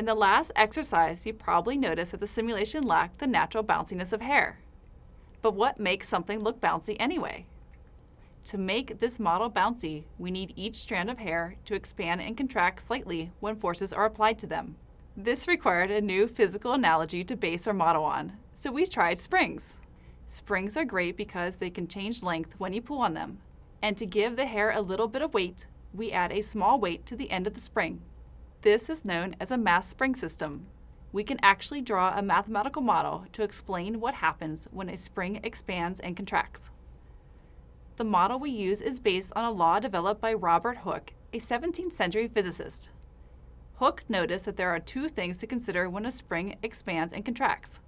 In the last exercise, you probably noticed that the simulation lacked the natural bounciness of hair. But what makes something look bouncy anyway? To make this model bouncy, we need each strand of hair to expand and contract slightly when forces are applied to them. This required a new physical analogy to base our model on, so we tried springs. Springs are great because they can change length when you pull on them. And to give the hair a little bit of weight, we add a small weight to the end of the spring. This is known as a mass spring system. We can actually draw a mathematical model to explain what happens when a spring expands and contracts. The model we use is based on a law developed by Robert Hooke, a 17th century physicist. Hooke noticed that there are two things to consider when a spring expands and contracts.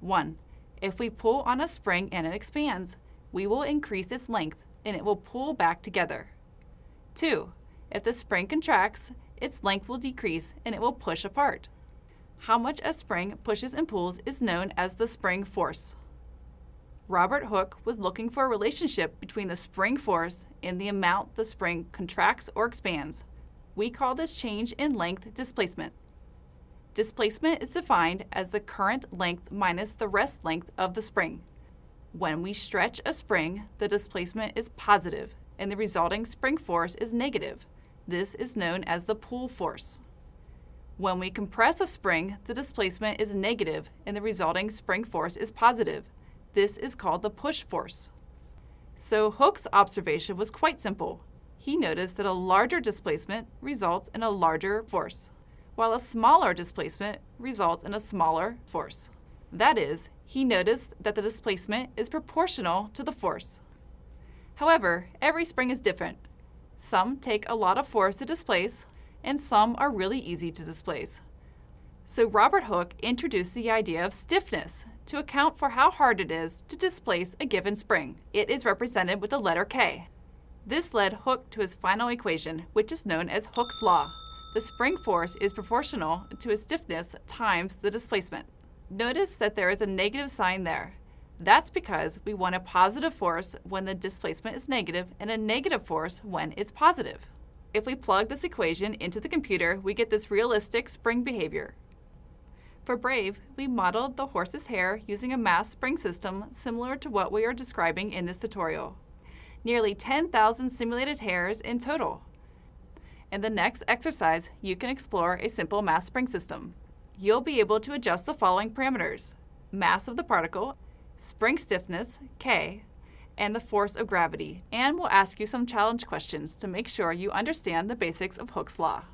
1. If we pull on a spring and it expands, we will increase its length and it will pull back together. 2. If the spring contracts, its length will decrease and it will push apart. How much a spring pushes and pulls is known as the spring force. Robert Hooke was looking for a relationship between the spring force and the amount the spring contracts or expands. We call this change in length displacement. Displacement is defined as the current length minus the rest length of the spring. When we stretch a spring, the displacement is positive and the resulting spring force is negative. This is known as the pull force. When we compress a spring, the displacement is negative and the resulting spring force is positive. This is called the push force. So Hooke's observation was quite simple. He noticed that a larger displacement results in a larger force while a smaller displacement results in a smaller force. That is, he noticed that the displacement is proportional to the force. However, every spring is different. Some take a lot of force to displace, and some are really easy to displace. So Robert Hooke introduced the idea of stiffness to account for how hard it is to displace a given spring. It is represented with the letter K. This led Hooke to his final equation, which is known as Hooke's law. The spring force is proportional to a stiffness times the displacement. Notice that there is a negative sign there. That's because we want a positive force when the displacement is negative and a negative force when it's positive. If we plug this equation into the computer, we get this realistic spring behavior. For Brave, we modeled the horse's hair using a mass spring system similar to what we are describing in this tutorial. Nearly 10,000 simulated hairs in total. In the next exercise, you can explore a simple mass spring system. You'll be able to adjust the following parameters. Mass of the particle, spring stiffness, K, and the force of gravity, and we'll ask you some challenge questions to make sure you understand the basics of Hooke's law.